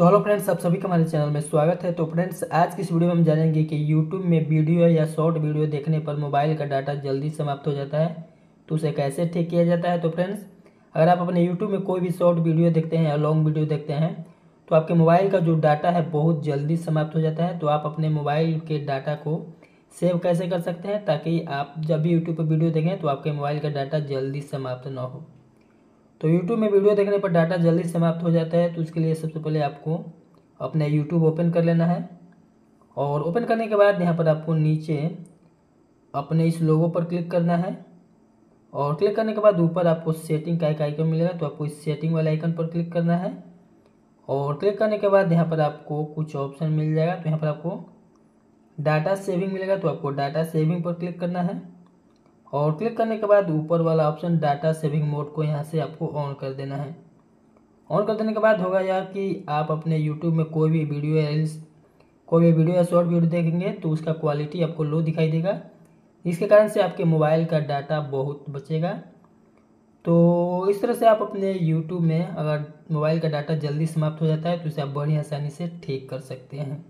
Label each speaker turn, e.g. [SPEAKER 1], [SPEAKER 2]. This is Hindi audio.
[SPEAKER 1] तो हेलो फ्रेंड्स, आप सभी का हमारे चैनल में स्वागत है। तो फ्रेंड्स, आज की इस वीडियो में हम जानेंगे कि यूट्यूब में वीडियो या शॉर्ट वीडियो देखने पर मोबाइल का डाटा जल्दी समाप्त हो जाता है। तो उसे कैसे ठीक किया जाता है? तो फ्रेंड्स, अगर आप अपने यूट्यूब में कोई भी शॉर्ट वीडियो देखते हैं या लॉन्ग वीडियो देखते हैं तो आपके मोबाइल का जो डाटा है, बहुत जल्दी समाप्त हो जाता है। तो आप अपने मोबाइल के डाटा को सेव कैसे कर सकते हैं, ताकि आप जब भी यूट्यूब पर वीडियो देखें तो आपके मोबाइल का डाटा जल्दी समाप्त ना हो। तो यूट्यूब में वीडियो देखने पर डाटा जल्दी समाप्त हो जाता है तो उसके लिए सबसे पहले आपको अपने यूट्यूब ओपन कर लेना है। और ओपन करने के बाद यहाँ पर आपको नीचे अपने इस लोगो पर क्लिक करना है। और क्लिक करने के बाद ऊपर आपको सेटिंग का एक आइकन मिलेगा तो आपको इस सेटिंग वाले आइकन पर क्लिक करना है। और क्लिक करने के बाद यहाँ पर आपको कुछ ऑप्शन मिल जाएगा तो यहाँ पर आपको डाटा सेविंग मिलेगा तो आपको डाटा सेविंग पर क्लिक करना है। और क्लिक करने के बाद ऊपर वाला ऑप्शन डाटा सेविंग मोड को यहाँ से आपको ऑन कर देना है। ऑन कर देने के बाद होगा यह कि आप अपने यूट्यूब में कोई भी वीडियो या रील्स, कोई भी वीडियो या शॉर्ट वीडियो देखेंगे तो उसका क्वालिटी आपको लो दिखाई देगा। इसके कारण से आपके मोबाइल का डाटा बहुत बचेगा। तो इस तरह से आप अपने यूट्यूब में अगर मोबाइल का डाटा जल्दी समाप्त हो जाता है तो उसे आप बड़ी आसानी से ठीक कर सकते हैं।